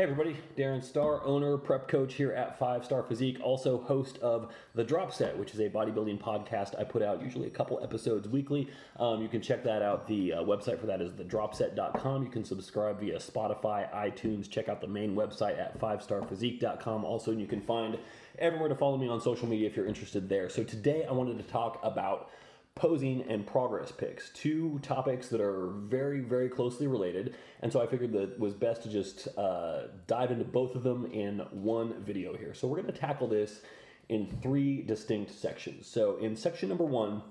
Hey everybody, Darin Starr, owner, prep coach here at Five Starr Physique, also host of The Drop Set, which is a bodybuilding podcast I put out usually a couple episodes weekly. Um, you can check that out. The uh, website for that is thedropset.com. You can subscribe via Spotify, iTunes, check out the main website at fivestarrphysique.com. Also, you can find everywhere to follow me on social media if you're interested there. So today I wanted to talk about posing and progress pics, two topics that are very, very closely related. And so I figured that it was best to just uh, dive into both of them in one video here. So we're going to tackle this in three distinct sections. So in section number one,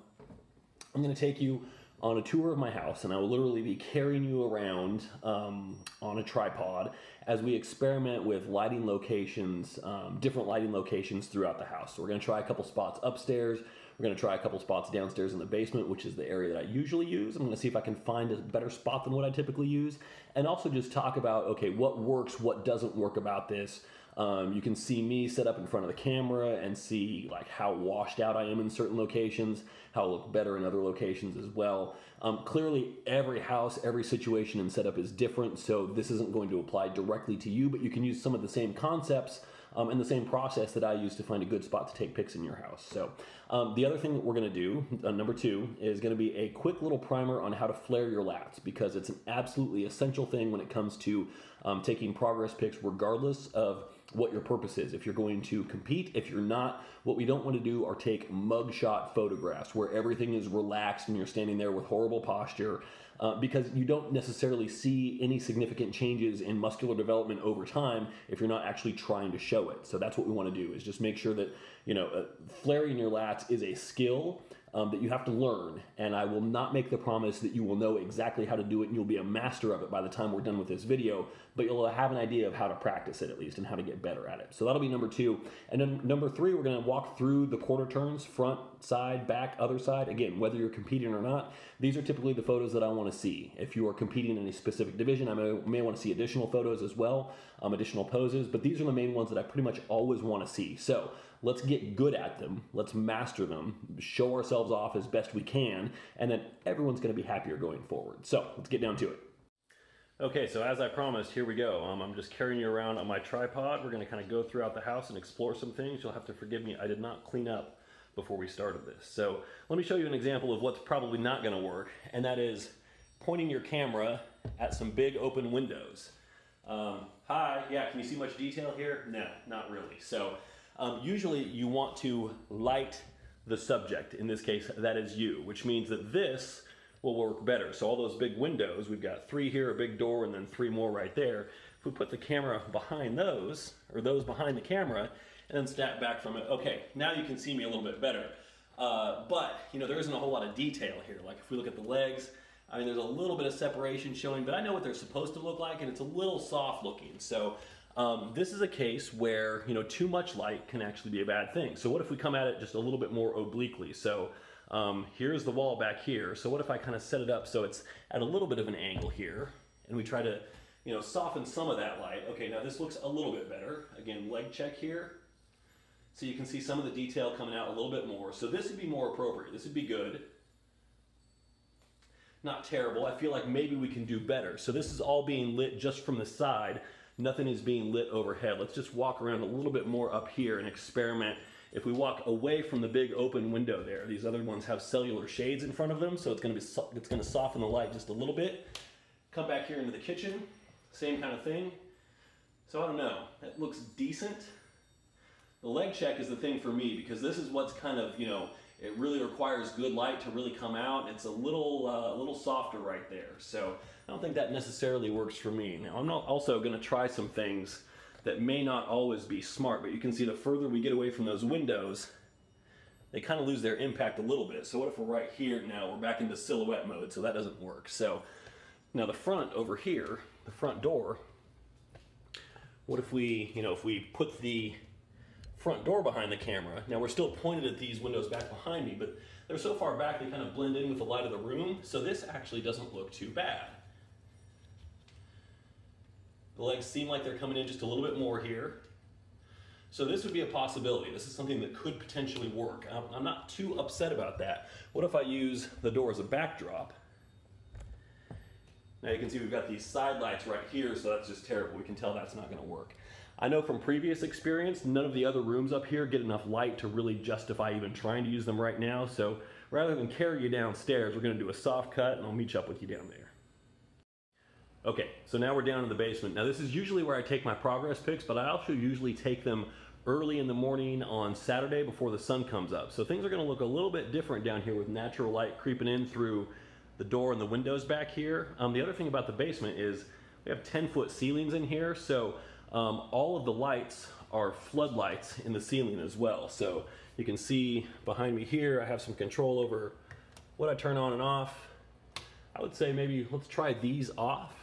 I'm going to take you on a tour of my house, and I will literally be carrying you around um, on a tripod as we experiment with lighting locations, um, different lighting locations throughout the house. So we're going to try a couple spots upstairs. We're going to try a couple spots downstairs in the basement, which is the area that I usually use. I'm going to see if I can find a better spot than what I typically use, and also just talk about okay, what works, what doesn't work about this. Um, you can see me set up in front of the camera and see like how washed out I am in certain locations, how I look better in other locations as well. Um, clearly, every house, every situation and setup is different, so this isn't going to apply directly to you, but you can use some of the same concepts um, and the same process that I use to find a good spot to take pics in your house. So um, the other thing that we're going to do, uh, number two, is going to be a quick little primer on how to flare your lats because it's an absolutely essential thing when it comes to um, taking progress pics, regardless of what your purpose is. If you're going to compete, if you're not, what we don't want to do are take mugshot photographs where everything is relaxed and you're standing there with horrible posture uh, because you don't necessarily see any significant changes in muscular development over time if you're not actually trying to show it. So that's what we want to do is just make sure that, you know, uh, flaring your lats is a skill um, that you have to learn. And I will not make the promise that you will know exactly how to do it and you'll be a master of it by the time we're done with this video, but you'll have an idea of how to practice it at least and how to get better at it. So that'll be number two. And then number three, we're gonna walk through the quarter turns, front, side, back, other side. Again, whether you're competing or not, these are typically the photos that I wanna see. If you are competing in a specific division, I may, may wanna see additional photos as well, um, additional poses, but these are the main ones that I pretty much always wanna see. So let's get good at them, let's master them, show ourselves off as best we can, and then everyone's gonna be happier going forward. So let's get down to it. Okay, so as I promised, here we go. Um, I'm just carrying you around on my tripod. We're gonna kind of go throughout the house and explore some things. You'll have to forgive me, I did not clean up before we started this. So let me show you an example of what's probably not gonna work, and that is pointing your camera at some big open windows. Um, hi, yeah, can you see much detail here? No, not really. So um, usually you want to light the subject. In this case, that is you, which means that this will work better. So all those big windows, we've got three here, a big door, and then three more right there. If we put the camera behind those, or those behind the camera, and then step back from it, okay, now you can see me a little bit better. Uh, but, you know, there isn't a whole lot of detail here. Like if we look at the legs, I mean, there's a little bit of separation showing, but I know what they're supposed to look like, and it's a little soft looking. So um, this is a case where, you know, too much light can actually be a bad thing. So what if we come at it just a little bit more obliquely? So um, here's the wall back here. So what if I kind of set it up so it's at a little bit of an angle here, and we try to, you know, soften some of that light. Okay, now this looks a little bit better. Again, leg check here. So you can see some of the detail coming out a little bit more. So this would be more appropriate. This would be good. Not terrible. I feel like maybe we can do better. So this is all being lit just from the side. Nothing is being lit overhead. Let's just walk around a little bit more up here and experiment. If we walk away from the big open window there, these other ones have cellular shades in front of them, so it's gonna be it's gonna soften the light just a little bit. Come back here into the kitchen, same kind of thing. So I don't know, it looks decent. The leg check is the thing for me because this is what's kind of, you know, it really requires good light to really come out. It's a little, uh, a little softer right there. So I don't think that necessarily works for me. Now I'm not also gonna try some things that may not always be smart, but you can see the further we get away from those windows, they kind of lose their impact a little bit. So what if we're right here now, we're back into silhouette mode, so that doesn't work. So now the front over here, the front door, what if we, you know, if we put the front door behind the camera. Now we're still pointed at these windows back behind me, but they're so far back they kind of blend in with the light of the room, so this actually doesn't look too bad. The legs seem like they're coming in just a little bit more here. So this would be a possibility. This is something that could potentially work. I'm not too upset about that. What if I use the door as a backdrop? Now you can see we've got these side lights right here, so that's just terrible. We can tell that's not gonna work. I know from previous experience, none of the other rooms up here get enough light to really justify even trying to use them right now. So rather than carry you downstairs, we're gonna do a soft cut and I'll meet you up with you down there. Okay, so now we're down in the basement. Now this is usually where I take my progress pics, but I also usually take them early in the morning on Saturday before the sun comes up. So things are gonna look a little bit different down here with natural light creeping in through the door and the windows back here. Um, the other thing about the basement is we have 10 foot ceilings in here. So um, all of the lights are floodlights in the ceiling as well. So you can see behind me here, I have some control over what I turn on and off. I would say maybe let's try these off.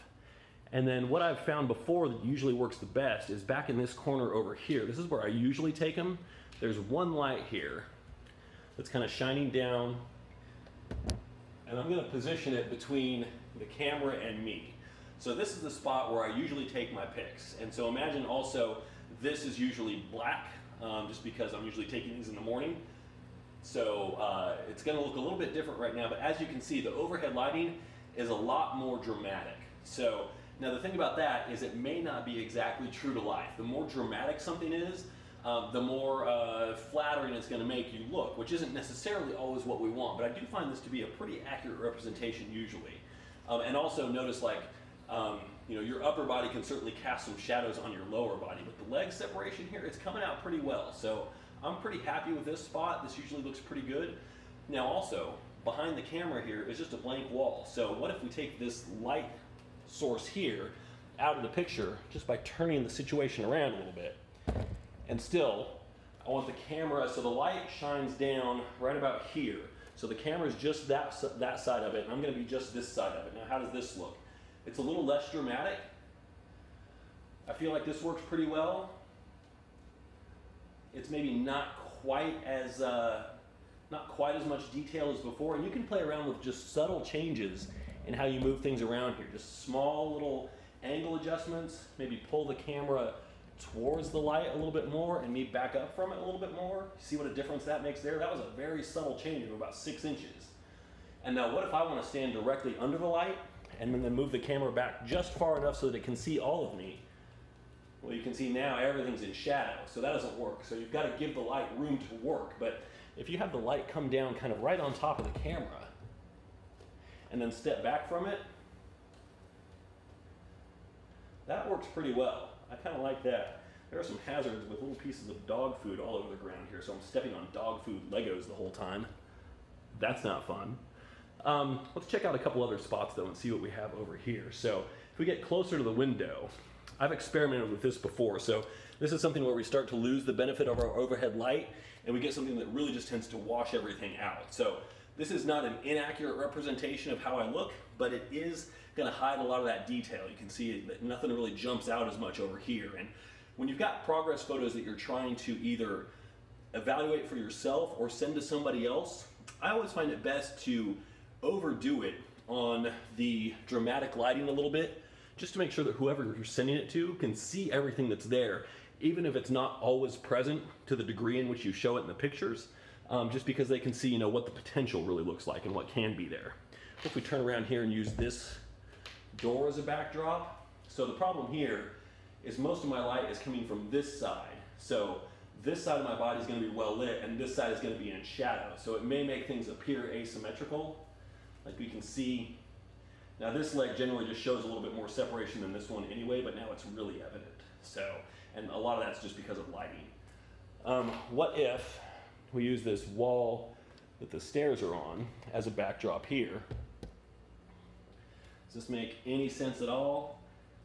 And then what I've found before that usually works the best is back in this corner over here. This is where I usually take them. There's one light here that's kind of shining down and I'm gonna position it between the camera and me. So this is the spot where I usually take my pics. And so imagine also, this is usually black, um, just because I'm usually taking these in the morning. So uh, it's gonna look a little bit different right now, but as you can see, the overhead lighting is a lot more dramatic. So now the thing about that is it may not be exactly true to life. The more dramatic something is, um, the more uh, flattering it's going to make you look, which isn't necessarily always what we want. But I do find this to be a pretty accurate representation usually. Um, and also notice like, um, you know, your upper body can certainly cast some shadows on your lower body, but the leg separation here, it's coming out pretty well. So I'm pretty happy with this spot. This usually looks pretty good. Now also, behind the camera here is just a blank wall. So what if we take this light source here out of the picture just by turning the situation around a little bit? And still, I want the camera, so the light shines down right about here. So the camera is just that, that side of it, and I'm gonna be just this side of it. Now how does this look? It's a little less dramatic. I feel like this works pretty well. It's maybe not quite as, uh, not quite as much detail as before, and you can play around with just subtle changes in how you move things around here. Just small little angle adjustments, maybe pull the camera towards the light a little bit more and me back up from it a little bit more. See what a difference that makes there? That was a very subtle change of about six inches. And now what if I want to stand directly under the light and then move the camera back just far enough so that it can see all of me? Well, you can see now everything's in shadow, so that doesn't work. So you've got to give the light room to work. But if you have the light come down kind of right on top of the camera and then step back from it, that works pretty well. I kind of like that. There are some hazards with little pieces of dog food all over the ground here, so I'm stepping on dog food Legos the whole time. That's not fun. Um, let's check out a couple other spots though and see what we have over here. So if we get closer to the window, I've experimented with this before. So this is something where we start to lose the benefit of our overhead light and we get something that really just tends to wash everything out. So this is not an inaccurate representation of how I look, but it is going to hide a lot of that detail. You can see that nothing really jumps out as much over here. And when you've got progress photos that you're trying to either evaluate for yourself or send to somebody else, I always find it best to overdo it on the dramatic lighting a little bit, just to make sure that whoever you're sending it to can see everything that's there, even if it's not always present to the degree in which you show it in the pictures, um, just because they can see you know, what the potential really looks like and what can be there. If we turn around here and use this door as a backdrop. So the problem here is most of my light is coming from this side. So this side of my body is going to be well lit and this side is going to be in shadow. So it may make things appear asymmetrical. Like we can see, now this leg generally just shows a little bit more separation than this one anyway, but now it's really evident. So, and a lot of that's just because of lighting. Um, what if we use this wall that the stairs are on as a backdrop here does this make any sense at all?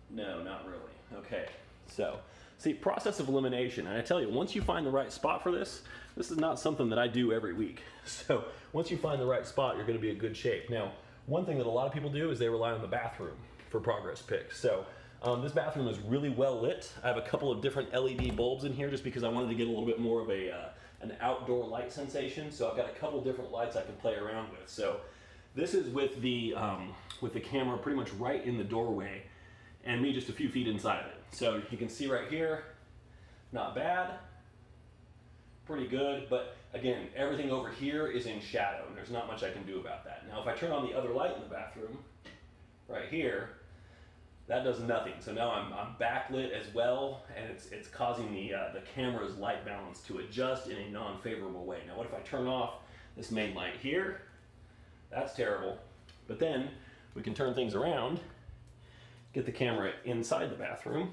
No, not really. Okay, so see, process of elimination. And I tell you, once you find the right spot for this, this is not something that I do every week. So once you find the right spot, you're going to be in good shape. Now, one thing that a lot of people do is they rely on the bathroom for progress pics. So um, this bathroom is really well lit. I have a couple of different LED bulbs in here just because I wanted to get a little bit more of a uh, an outdoor light sensation. So I've got a couple different lights I can play around with. So this is with the um, with the camera pretty much right in the doorway and me just a few feet inside of it. So you can see right here, not bad, pretty good, but again, everything over here is in shadow and there's not much I can do about that. Now if I turn on the other light in the bathroom, right here, that does nothing. So now I'm, I'm backlit as well, and it's, it's causing the, uh, the camera's light balance to adjust in a non-favorable way. Now what if I turn off this main light here? That's terrible. But then we can turn things around, get the camera inside the bathroom.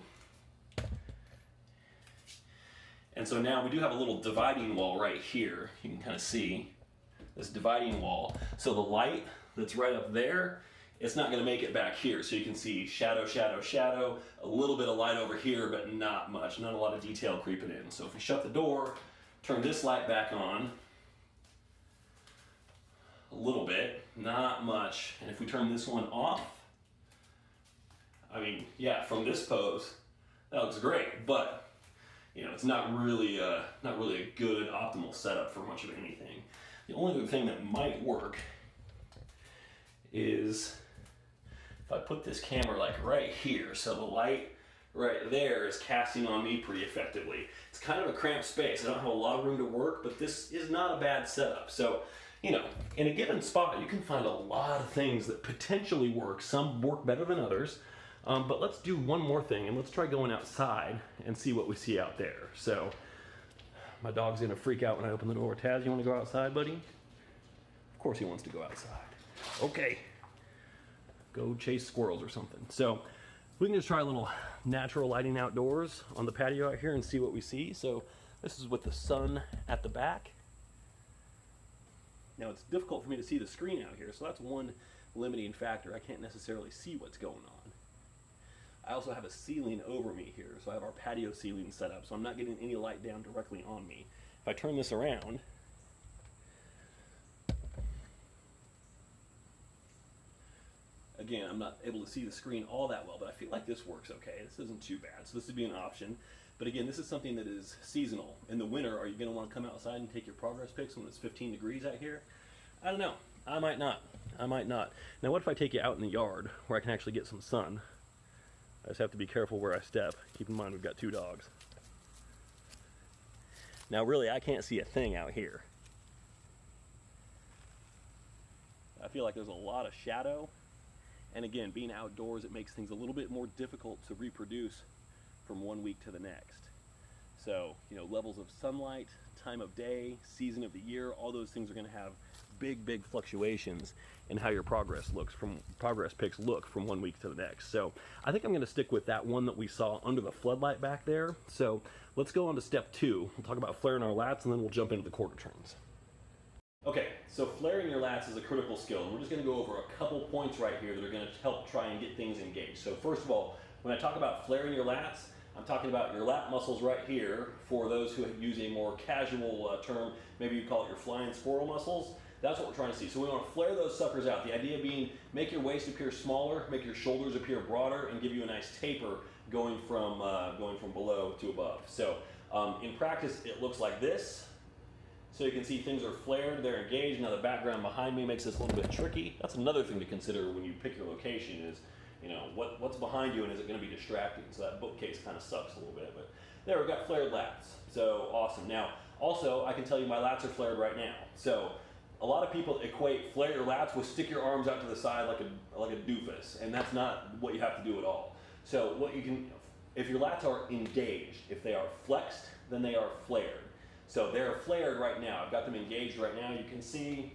And so now we do have a little dividing wall right here. You can kind of see this dividing wall. So the light that's right up there, it's not gonna make it back here. So you can see shadow, shadow, shadow, a little bit of light over here, but not much, not a lot of detail creeping in. So if we shut the door, turn this light back on, a little bit, not much. And if we turn this one off, I mean, yeah, from this pose, that looks great, but you know, it's not really a, not really a good optimal setup for much of anything. The only thing that might work is if I put this camera like right here, so the light right there is casting on me pretty effectively. It's kind of a cramped space. I don't have a lot of room to work, but this is not a bad setup. So you know, in a given spot, you can find a lot of things that potentially work. Some work better than others. Um, but let's do one more thing and let's try going outside and see what we see out there. So my dog's gonna freak out when I open the door. Taz, you wanna go outside, buddy? Of course he wants to go outside. Okay. Go chase squirrels or something. So we can just try a little natural lighting outdoors on the patio out here and see what we see. So this is with the sun at the back. Now it's difficult for me to see the screen out here, so that's one limiting factor. I can't necessarily see what's going on. I also have a ceiling over me here, so I have our patio ceiling set up, so I'm not getting any light down directly on me. If I turn this around, again, I'm not able to see the screen all that well, but I feel like this works okay. This isn't too bad, so this would be an option. But again, this is something that is seasonal. In the winter, are you going to want to come outside and take your progress pics when it's 15 degrees out here? I don't know. I might not. I might not. Now, what if I take you out in the yard where I can actually get some sun? I just have to be careful where I step. Keep in mind, we've got two dogs. Now, really, I can't see a thing out here. I feel like there's a lot of shadow. And again, being outdoors, it makes things a little bit more difficult to reproduce from one week to the next. So, you know, levels of sunlight, time of day, season of the year, all those things are going to have big, big fluctuations in how your progress looks from progress picks look from one week to the next. So I think I'm going to stick with that one that we saw under the floodlight back there. So let's go on to step two. We'll talk about flaring our lats and then we'll jump into the quarter turns. Okay, so flaring your lats is a critical skill, and we're just going to go over a couple points right here that are going to help try and get things engaged. So first of all, when I talk about flaring your lats, I'm talking about your lat muscles right here for those who use a more casual uh, term. Maybe you call it your flying squirrel muscles. That's what we're trying to see. So we want to flare those suckers out. The idea being make your waist appear smaller, make your shoulders appear broader, and give you a nice taper going from, uh, going from below to above. So um, in practice, it looks like this. So you can see things are flared, they're engaged. Now the background behind me makes this a little bit tricky. That's another thing to consider when you pick your location is you know, what, what's behind you and is it going to be distracting? So that bookcase kind of sucks a little bit. But there, we've got flared lats. So awesome. Now, also, I can tell you my lats are flared right now. So a lot of people equate flare your lats with stick your arms out to the side like a, like a doofus. And that's not what you have to do at all. So what you can, if your lats are engaged, if they are flexed, then they are flared. So they're flared right now. I've got them engaged right now. You can see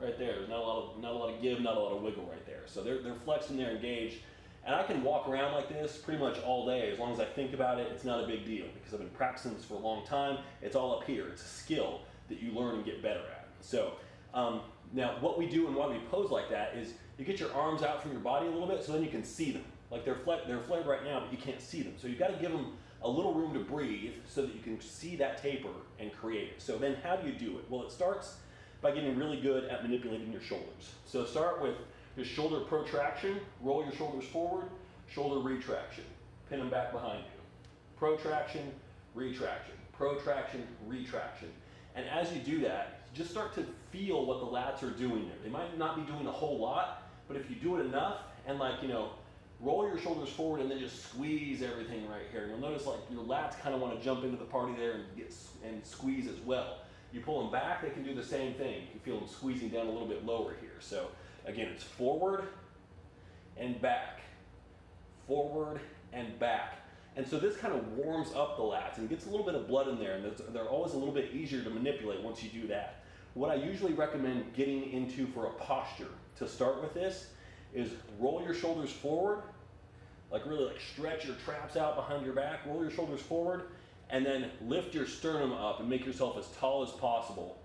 right there. There's not a lot of not a lot of give, not a lot of wiggle right there. So they're they're flexed and they're engaged. And I can walk around like this pretty much all day as long as I think about it. It's not a big deal because I've been practicing this for a long time. It's all up here. It's a skill that you learn and get better at. So um, now what we do and why we pose like that is you get your arms out from your body a little bit so then you can see them. Like they're they're flared right now, but you can't see them. So you've got to give them a little room to breathe so that you can see that taper and create it. So then how do you do it? Well, it starts by getting really good at manipulating your shoulders. So start with your shoulder protraction, roll your shoulders forward, shoulder retraction, pin them back behind you. Protraction, retraction, protraction, retraction. And as you do that, just start to feel what the lats are doing there. They might not be doing a whole lot, but if you do it enough and like, you know, roll your shoulders forward and then just squeeze everything right here. You'll notice like your lats kind of want to jump into the party there and get and squeeze as well. You pull them back, they can do the same thing. You can feel them squeezing down a little bit lower here. So again, it's forward and back, forward and back. And so this kind of warms up the lats and gets a little bit of blood in there, and they're always a little bit easier to manipulate once you do that. What I usually recommend getting into for a posture to start with this is roll your shoulders forward, like really like stretch your traps out behind your back, roll your shoulders forward, and then lift your sternum up and make yourself as tall as possible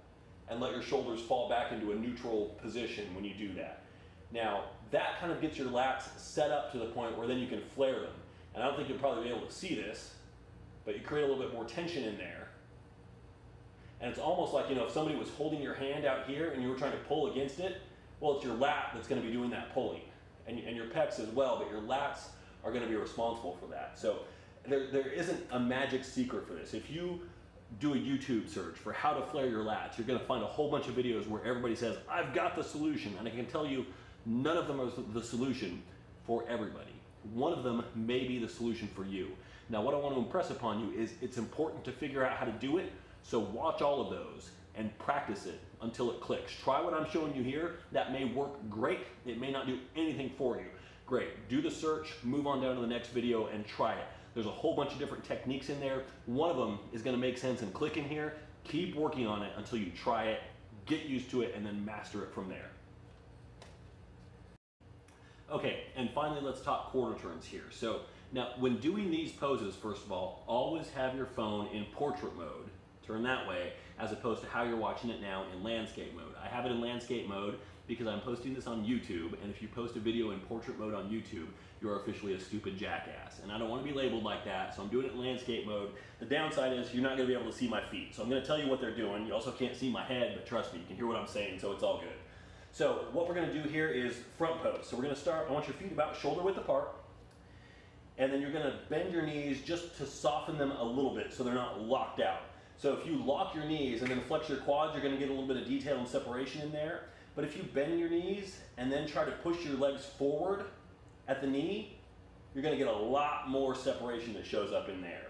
and let your shoulders fall back into a neutral position when you do that. Now, that kind of gets your lats set up to the point where then you can flare them. And I don't think you'll probably be able to see this, but you create a little bit more tension in there. And it's almost like, you know, if somebody was holding your hand out here and you were trying to pull against it, well, it's your lat that's going to be doing that pulling. And, and your pecs as well, but your lats are going to be responsible for that. So there, there isn't a magic secret for this. If you do a YouTube search for how to flare your lats, you're going to find a whole bunch of videos where everybody says, I've got the solution. And I can tell you, none of them are the solution for everybody. One of them may be the solution for you. Now, what I want to impress upon you is it's important to figure out how to do it. So watch all of those and practice it until it clicks. Try what I'm showing you here. That may work great. It may not do anything for you. Great. Do the search, move on down to the next video and try it. There's a whole bunch of different techniques in there. One of them is gonna make sense and click in here. Keep working on it until you try it, get used to it, and then master it from there. Okay, and finally let's talk quarter turns here. So now when doing these poses, first of all, always have your phone in portrait mode, turn that way, as opposed to how you're watching it now in landscape mode. I have it in landscape mode because I'm posting this on YouTube, and if you post a video in portrait mode on YouTube, you're officially a stupid jackass. And I don't want to be labeled like that, so I'm doing it in landscape mode. The downside is you're not going to be able to see my feet. So I'm going to tell you what they're doing. You also can't see my head, but trust me, you can hear what I'm saying, so it's all good. So what we're going to do here is front pose. So we're going to start, I want your feet about shoulder width apart. And then you're going to bend your knees just to soften them a little bit so they're not locked out. So if you lock your knees and then flex your quads, you're going to get a little bit of detail and separation in there. But if you bend your knees and then try to push your legs forward at the knee, you're gonna get a lot more separation that shows up in there.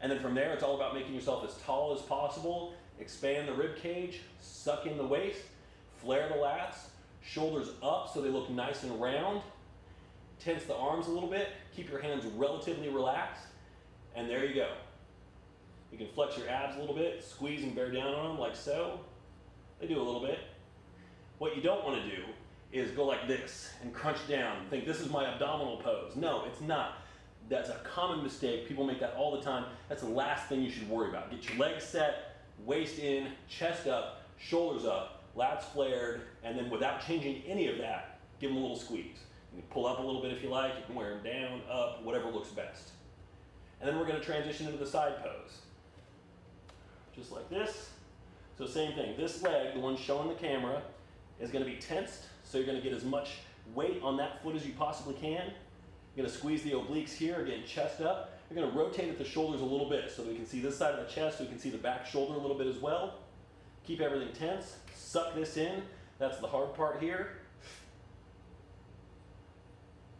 And then from there, it's all about making yourself as tall as possible, expand the rib cage, suck in the waist, flare the lats, shoulders up so they look nice and round, tense the arms a little bit, keep your hands relatively relaxed, and there you go. You can flex your abs a little bit, squeeze and bear down on them like so. They do a little bit. What you don't want to do is go like this and crunch down and think this is my abdominal pose. No, it's not. That's a common mistake. People make that all the time. That's the last thing you should worry about. Get your legs set, waist in, chest up, shoulders up, lats flared, and then without changing any of that, give them a little squeeze. You can pull up a little bit if you like. You can wear them down, up, whatever looks best. And then we're going to transition into the side pose. Just like this. So same thing. This leg, the one showing the camera, is going to be tensed so you're going to get as much weight on that foot as you possibly can. You're going to squeeze the obliques here, again, chest up. You're going to rotate at the shoulders a little bit so we can see this side of the chest, so we can see the back shoulder a little bit as well. Keep everything tense. Suck this in. That's the hard part here.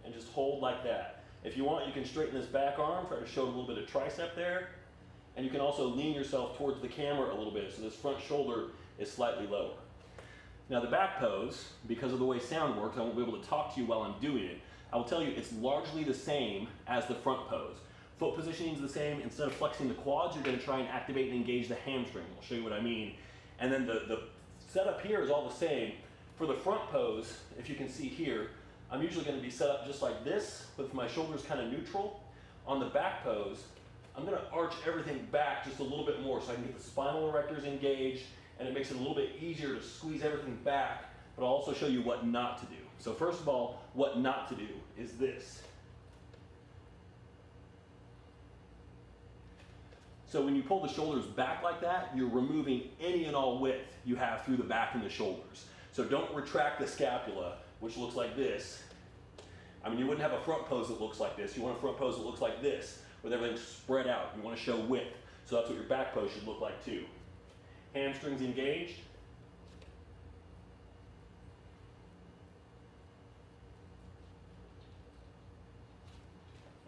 And just hold like that. If you want, you can straighten this back arm, try to show a little bit of tricep there. And you can also lean yourself towards the camera a little bit so this front shoulder is slightly lower. Now the back pose, because of the way sound works, I won't be able to talk to you while I'm doing it. I will tell you it's largely the same as the front pose. Foot positioning is the same. Instead of flexing the quads, you're going to try and activate and engage the hamstring. I'll show you what I mean. And then the, the setup here is all the same. For the front pose, if you can see here, I'm usually going to be set up just like this with my shoulders kind of neutral. On the back pose, I'm to arch everything back just a little bit more so I can get the spinal erectors engaged and it makes it a little bit easier to squeeze everything back, but I'll also show you what not to do. So first of all, what not to do is this. So when you pull the shoulders back like that, you're removing any and all width you have through the back and the shoulders. So don't retract the scapula, which looks like this. I mean, you wouldn't have a front pose that looks like this. You want a front pose that looks like this, with everything spread out. You want to show width. So that's what your back pose should look like too hamstrings engaged.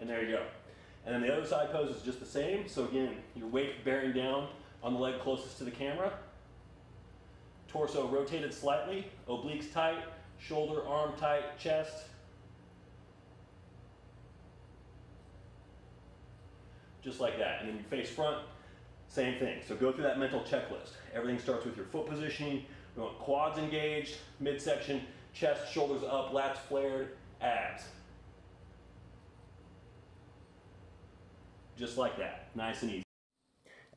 And there you go. And then the other side pose is just the same. So again, your weight bearing down on the leg closest to the camera. Torso rotated slightly, obliques tight, shoulder, arm tight, chest. Just like that. And then you face front, same thing. So go through that mental checklist. Everything starts with your foot positioning. We want quads engaged, midsection, chest, shoulders up, lats flared, abs. Just like that, nice and easy.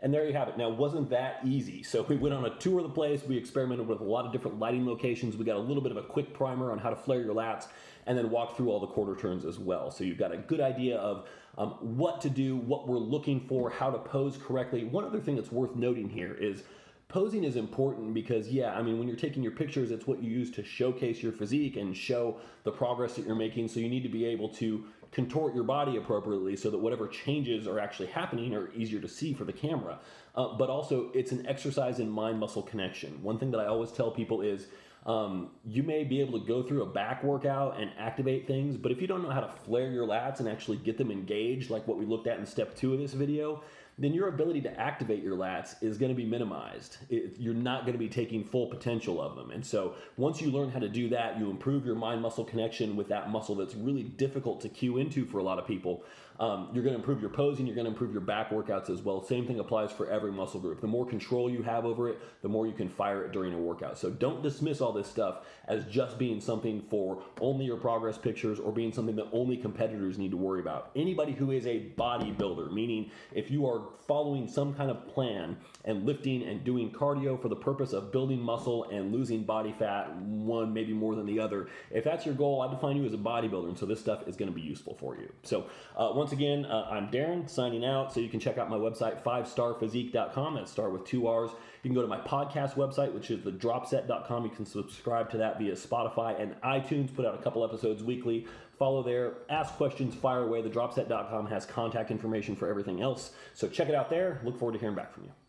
And there you have it. Now, wasn't that easy? So we went on a tour of the place. We experimented with a lot of different lighting locations. We got a little bit of a quick primer on how to flare your lats and then walk through all the quarter turns as well. So you've got a good idea of um, what to do, what we're looking for, how to pose correctly. One other thing that's worth noting here is posing is important because yeah i mean when you're taking your pictures it's what you use to showcase your physique and show the progress that you're making. So you need to be able to contort your body appropriately so that whatever changes are actually happening are easier to see for the camera. Uh, but also it's an exercise in mind muscle connection. One thing that i always tell people is um, you may be able to go through a back workout and activate things, but if you don't know how to flare your lats and actually get them engaged, like what we looked at in step two of this video, then your ability to activate your lats is going to be minimized. It, you're not going to be taking full potential of them. And so once you learn how to do that, you improve your mind muscle connection with that muscle that's really difficult to cue into for a lot of people. Um, you're going to improve your posing, you're going to improve your back workouts as well. Same thing applies for every muscle group. The more control you have over it, the more you can fire it during a workout. So don't dismiss all this stuff as just being something for only your progress pictures or being something that only competitors need to worry about. Anybody who is a bodybuilder, meaning if you are following some kind of plan and lifting and doing cardio for the purpose of building muscle and losing body fat, one maybe more than the other, if that's your goal, I define you as a bodybuilder, and so this stuff is going to be useful for you. So, uh, once again, uh, I'm Darin signing out. So you can check out my website, 5starrphysique.com. That's star with two R's. You can go to my podcast website, which is thedropset.com. You can subscribe to that via Spotify and iTunes. Put out a couple episodes weekly. Follow there. Ask questions, fire away. Thedropset.com has contact information for everything else. So check it out there. Look forward to hearing back from you.